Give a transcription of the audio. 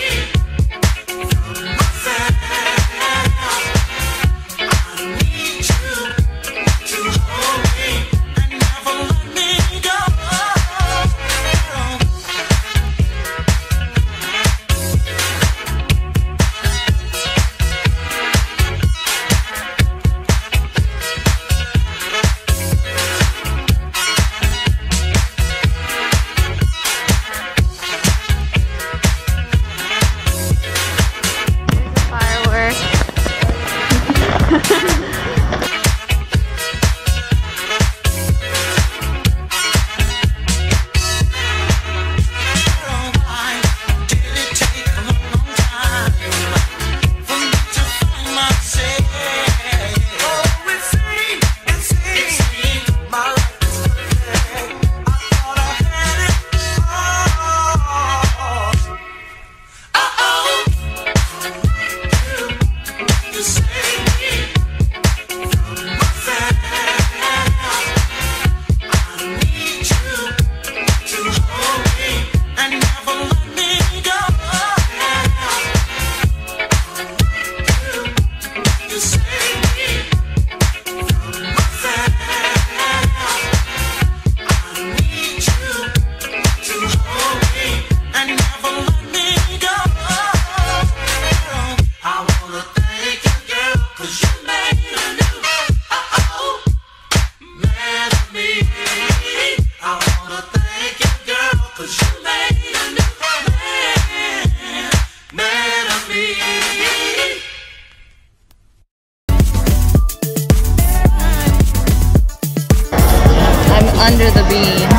Rocky. under the beam.